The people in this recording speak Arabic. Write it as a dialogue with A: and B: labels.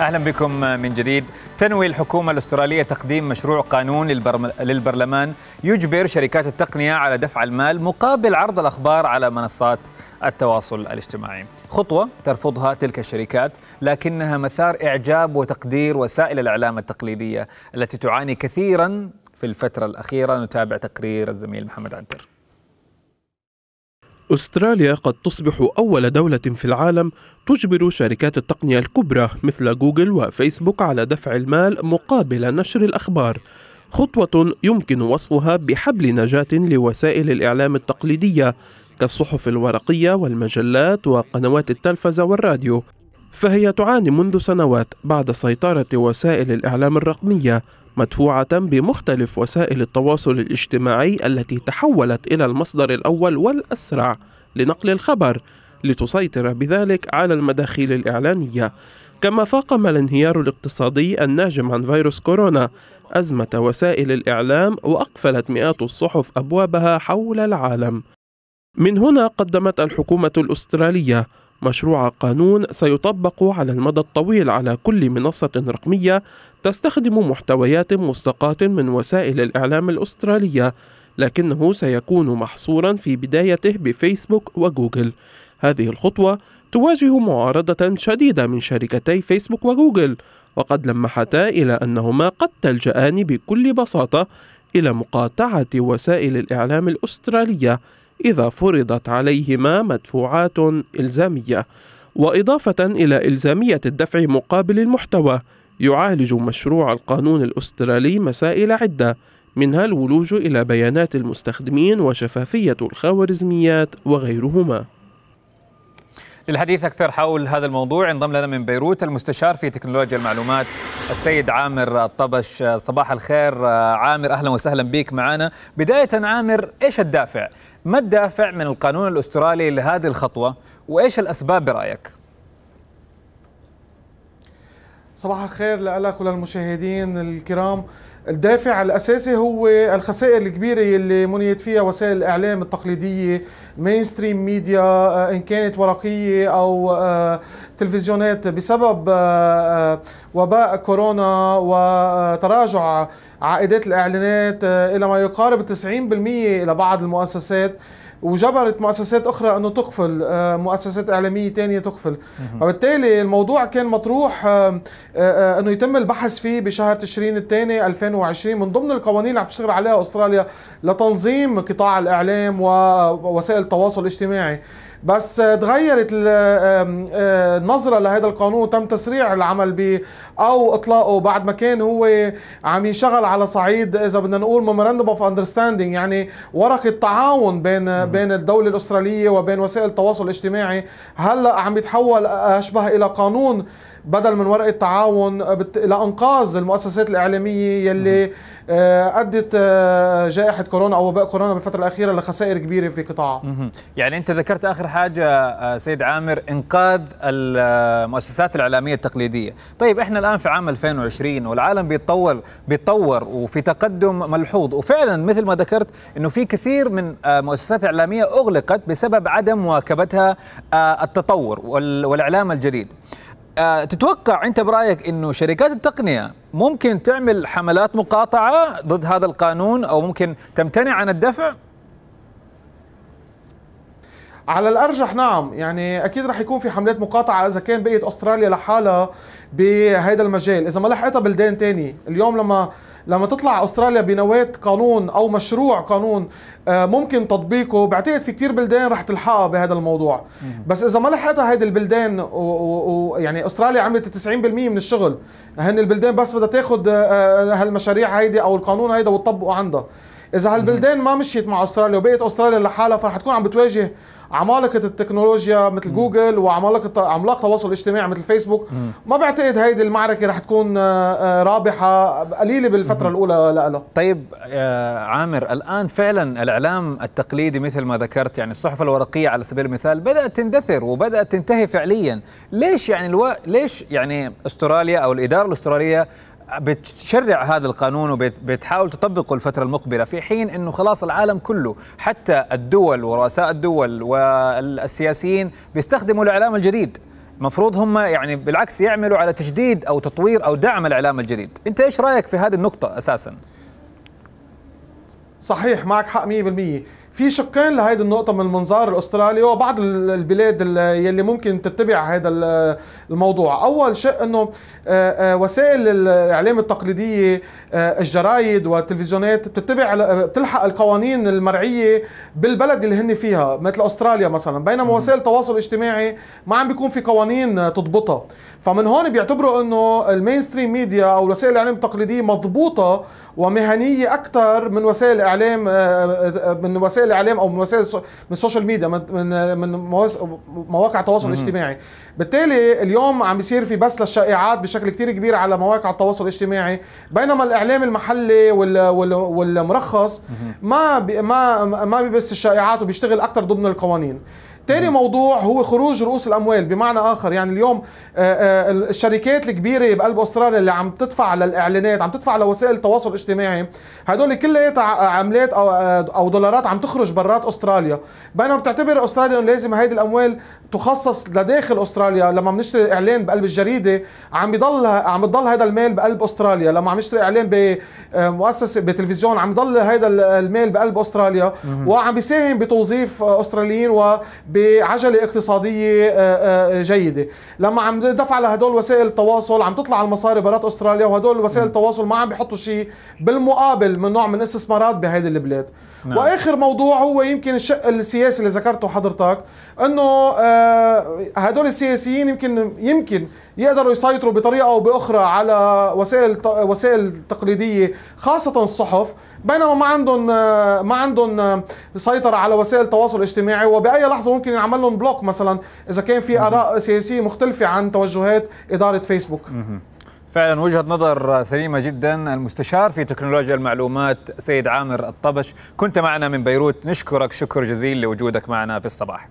A: أهلا بكم من جديد. تنوي الحكومة الأسترالية تقديم مشروع قانون للبرلمان يجبر شركات التقنية على دفع المال مقابل عرض الأخبار على منصات التواصل الاجتماعي. خطوة ترفضها تلك الشركات لكنها مثار إعجاب وتقدير وسائل الإعلام التقليدية التي تعاني كثيرا في الفترة الأخيرة. نتابع تقرير الزميل محمد عنتر.
B: أستراليا قد تصبح أول دولة في العالم تجبر شركات التقنية الكبرى مثل جوجل وفيسبوك على دفع المال مقابل نشر الأخبار. خطوة يمكن وصفها بحبل نجاة لوسائل الإعلام التقليدية كالصحف الورقية والمجلات وقنوات التلفزة والراديو. فهي تعاني منذ سنوات بعد سيطرة وسائل الإعلام الرقمية مدفوعة بمختلف وسائل التواصل الاجتماعي التي تحولت إلى المصدر الأول والأسرع لنقل الخبر لتسيطر بذلك على المداخيل الإعلانية. كما فاقم الانهيار الاقتصادي الناجم عن فيروس كورونا أزمة وسائل الإعلام وأقفلت مئات الصحف أبوابها حول العالم. من هنا قدمت الحكومة الأسترالية مشروع قانون سيطبق على المدى الطويل على كل منصة رقمية تستخدم محتويات مستقاة من وسائل الإعلام الأسترالية لكنه سيكون محصورا في بدايته بفيسبوك وجوجل. هذه الخطوة تواجه معارضة شديدة من شركتي فيسبوك وجوجل وقد لمحتا إلى أنهما قد تلجأان بكل بساطة إلى مقاطعة وسائل الإعلام الأسترالية إذا فرضت عليهما مدفوعات إلزامية وإضافة إلى إلزامية الدفع مقابل المحتوى يعالج مشروع القانون الأسترالي مسائل عدة منها الولوج إلى بيانات المستخدمين وشفافية الخوارزميات وغيرهما.
A: للحديث أكثر حول هذا الموضوع انضم لنا من بيروت المستشار في تكنولوجيا المعلومات السيد عامر الطبش صباح الخير عامر أهلا وسهلا بك معنا بداية عامر إيش الدافع؟ ما الدافع من القانون الأسترالي لهذه الخطوة وإيش الأسباب برأيك؟
C: صباح الخير لك وللمشاهدين الكرام الدافع الأساسي هو الخسائر الكبيرة اللي منيت فيها وسائل الإعلام التقليدية mainstream media إن كانت ورقية أو تلفزيونات. بسبب وباء كورونا وتراجع عائدات الإعلانات إلى ما يقارب 90% إلى بعض المؤسسات وجبرت مؤسسات أخرى إنه تقفل مؤسسات إعلامية ثانية تقفل. فبالتالي الموضوع كان مطروح إنه يتم البحث فيه بشهر تشرين الثاني 2020 من ضمن القوانين اللي عم تشتغل عليها أستراليا لتنظيم قطاع الإعلام ووسائل التواصل الاجتماعي. بس تغيرت النظرة لهذا القانون تم تسريع العمل به أو إطلاقه بعد ما كان هو عم يشغل على صعيد إذا بدنا نقول memorandum of understanding يعني ورقة تعاون بين بين الدولة الأسترالية وبين وسائل التواصل الاجتماعي هلا عم يتحول أشبه إلى قانون بدل من ورقة تعاون لانقاذ المؤسسات الإعلامية يلي أدت جائحة كورونا أو وباء كورونا بالفترة الأخيرة لخسائر كبيرة في قطاعها.
A: يعني أنت ذكرت آخر حاجة سيد عامر إنقاذ المؤسسات الإعلامية التقليدية، طيب إحنا الآن في عام 2020 والعالم بيتطور بيتطور وفي تقدم ملحوظ. وفعلا مثل ما ذكرت إنه في كثير من مؤسسات إعلامية أغلقت بسبب عدم مواكبتها التطور والإعلام الجديد. أه تتوقع أنت برأيك إنه شركات التقنية ممكن تعمل حملات مقاطعة ضد هذا القانون أو ممكن تمتنع عن الدفع؟
C: على الأرجح نعم يعني أكيد رح يكون في حملات مقاطعة إذا كان بقيت أستراليا لحالها بهذا المجال إذا ما لحقتها بلدان تاني اليوم لما لما تطلع أستراليا بنواه قانون أو مشروع قانون ممكن تطبيقه. بعتقد في كتير بلدان رح تلحقها بهذا الموضوع. بس إذا ما لحقتها هيدي البلدان ويعني أستراليا عملت 90% من الشغل. هن البلدان بس بدها تاخذ هالمشاريع هيدي أو القانون هيدا وتطبقه عندها. إذا هالبلدان ما مشيت مع أستراليا وبقيت أستراليا لحالها فرح تكون عم بتواجه عمالقة التكنولوجيا مثل جوجل وعمالقة عملاق التواصل الاجتماعي مثل فيسبوك ما بعتقد هيدي المعركة رح تكون رابحة قليلة بالفترة الأولى لها
A: طيب عامر الآن فعلا الإعلام التقليدي مثل ما ذكرت يعني الصحف الورقية على سبيل المثال بدأت تندثر وبدأت تنتهي فعليا. ليش يعني ألو... ليش يعني أستراليا أو الإدارة الأسترالية بتشرع هذا القانون وبتحاول تطبقه الفترة المقبلة في حين أنه خلاص العالم كله حتى الدول ورؤساء الدول والسياسيين بيستخدموا الإعلام الجديد. المفروض هم يعني بالعكس يعملوا على تجديد أو تطوير أو دعم الإعلام الجديد. أنت إيش رأيك في هذه النقطة أساسا؟
C: صحيح معك حق 100% في شقين لهيدي النقطة من المنظار الأسترالي وبعض البلاد يلي ممكن تتبع هذا الموضوع. أول شيء أنه آه، آه، وسائل الإعلام التقليدية آه، الجرايد والتلفزيونات بتتبع بتلحق القوانين المرعية بالبلد اللي هن فيها مثل أستراليا مثلا. بينما وسائل التواصل الاجتماعي ما عم بيكون في قوانين تضبطها. فمن هون بيعتبروا إنه ال mainstream media أو وسائل الإعلام التقليدية مضبوطة ومهنية أكثر من وسائل الاعلام من وسائل الاعلام أو من وسائل من ال social media من من مواقع التواصل الاجتماعي. بالتالي اليوم عم بيصير في بث للشائعات بشكل كتير كبير على مواقع التواصل الاجتماعي. بينما الإعلام المحلي والمرخص ما بي ما ما بيبث الشائعات وبيشتغل أكثر ضمن القوانين. تاني موضوع هو خروج رؤوس الأموال. بمعنى آخر يعني اليوم آه، آه، الشركات الكبيرة بقلب أستراليا اللي عم تدفع للاعلانات عم تدفع لوسائل التواصل الاجتماعي هدول كلياتها عملات أو آه، أو دولارات عم تخرج برات أستراليا. بينما بتعتبر أستراليا إنه لازم هيدي الأموال تخصص لداخل أستراليا. لما بنشتري إعلان بقلب الجريدة عم بيضل عم بضل هذا المال بقلب أستراليا. لما عم نشتري إعلان بمؤسسه بتلفزيون عم يضل هذا المال بقلب أستراليا. وعم بيساهم بتوظيف أستراليين وبعجله اقتصادية آه، آه، جيدة. لما عم دفع لهدول وسائل التواصل عم تطلع المصاري برات أستراليا وهدول وسائل التواصل ما عم بيحطوا شيل بالمقابل من نوع من الاستثمارات بهذه البلاد. نعم. وآخر موضوع هو يمكن الشق السياسي اللي ذكرته حضرتك إنه آه هدول السياسيين يمكن يمكن يقدروا يسيطروا بطريقة أو بأخرى على وسائل وسائل تقليدية خاصة الصحف. بينما ما عندهم ما عندهم سيطرة على وسائل التواصل الاجتماعي وبأي لحظة ممكن ينعمل لهم بلوك مثلا إذا كان في آراء سياسية مختلفة عن توجهات إدارة فيسبوك.
A: فعلا وجهة نظر سليمة جدا. المستشار في تكنولوجيا المعلومات سيد عامر الطبش كنت معنا من بيروت. نشكرك شكر جزيل لوجودك معنا في الصباح.